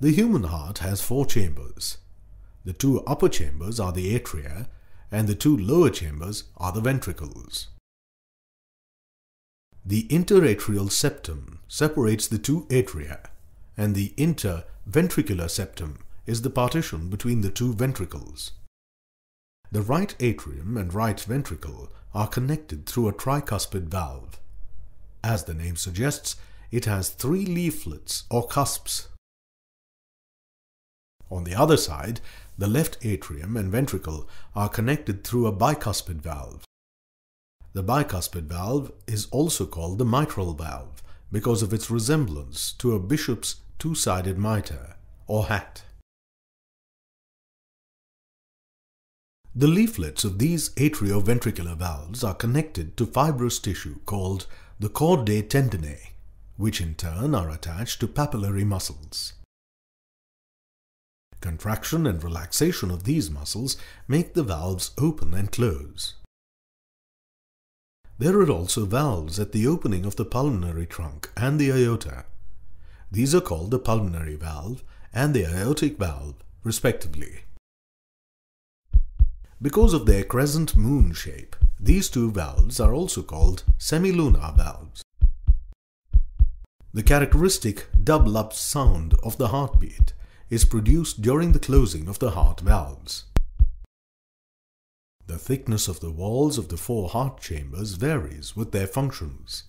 The human heart has four chambers. The two upper chambers are the atria and the two lower chambers are the ventricles. The interatrial septum separates the two atria and the interventricular septum is the partition between the two ventricles. The right atrium and right ventricle are connected through a tricuspid valve. As the name suggests, it has three leaflets or cusps. On the other side, the left atrium and ventricle are connected through a bicuspid valve. The bicuspid valve is also called the mitral valve because of its resemblance to a bishop's two-sided mitre or hat. The leaflets of these atrioventricular valves are connected to fibrous tissue called the chordae tendineae, which in turn are attached to papillary muscles. Contraction and relaxation of these muscles make the valves open and close. There are also valves at the opening of the pulmonary trunk and the aorta. These are called the pulmonary valve and the aortic valve, respectively. Because of their crescent moon shape, these two valves are also called semilunar valves. The characteristic double-up sound of the heartbeat is produced during the closing of the heart valves. The thickness of the walls of the four heart chambers varies with their functions.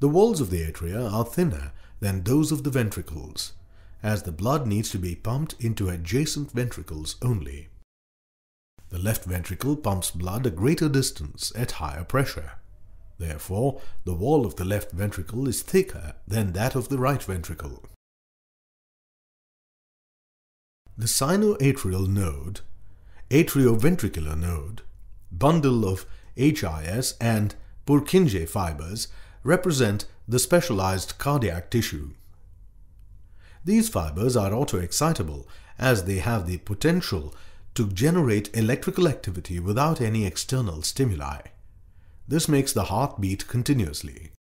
The walls of the atria are thinner than those of the ventricles, as the blood needs to be pumped into adjacent ventricles only. The left ventricle pumps blood a greater distance at higher pressure. Therefore, the wall of the left ventricle is thicker than that of the right ventricle. The sinoatrial node, atrioventricular node, bundle of HIS and Purkinje fibers represent the specialized cardiac tissue. These fibers are autoexcitable as they have the potential to generate electrical activity without any external stimuli. This makes the heart beat continuously.